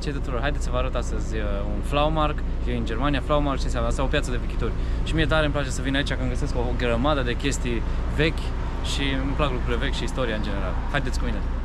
Salutare tuturor! Haideți să vă arăt astăzi uh, un Flaumark, e în Germania, Flaumark ce înseamnă asta, o piață de vechituri. Și mie tare îmi place să vin aici când găsesc o grămadă de chestii vechi și îmi plac lucrurile vechi și istoria în general. Haideți cu mine!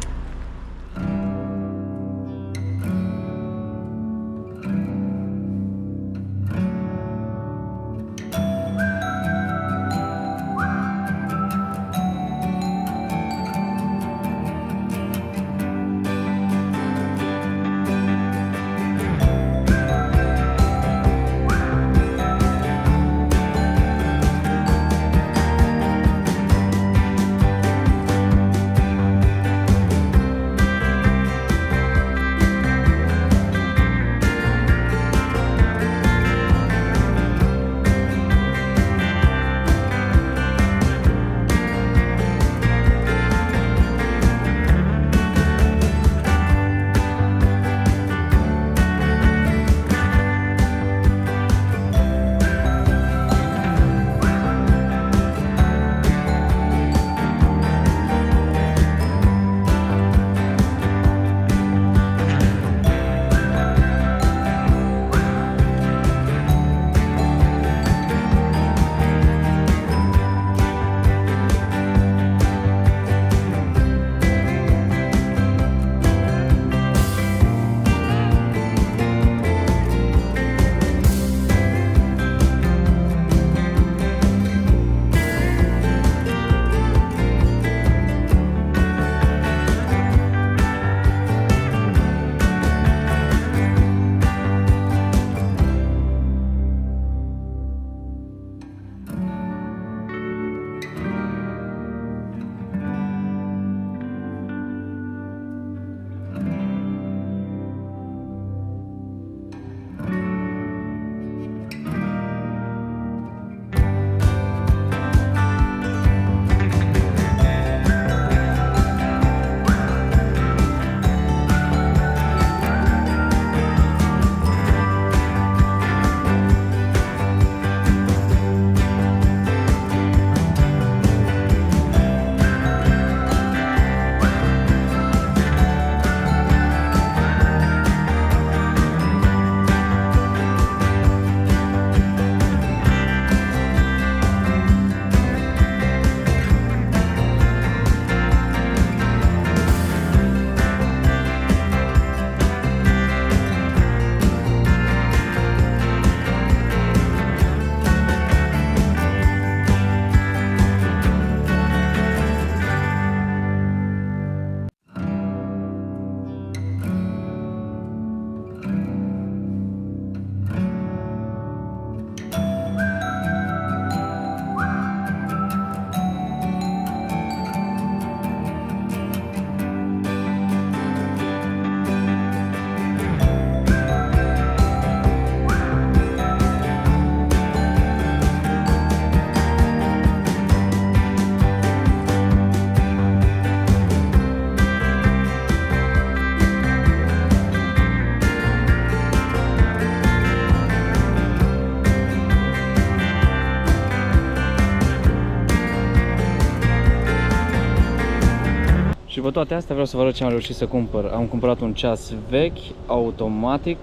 Și pe toate astea vreau să vă arăt ce am reușit să cumpăr. Am cumpărat un ceas vechi, automatic,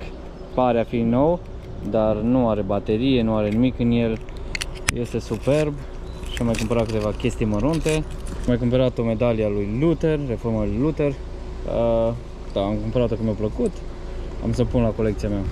pare a fi nou, dar nu are baterie, nu are nimic în el. Este superb și am mai cumpărat câteva chestii mărunte. Am mai cumpărat o medalie a lui Luther, reforma lui Luther. Uh, da, am cumpărat-o că mi-a plăcut. Am să pun la colecția mea.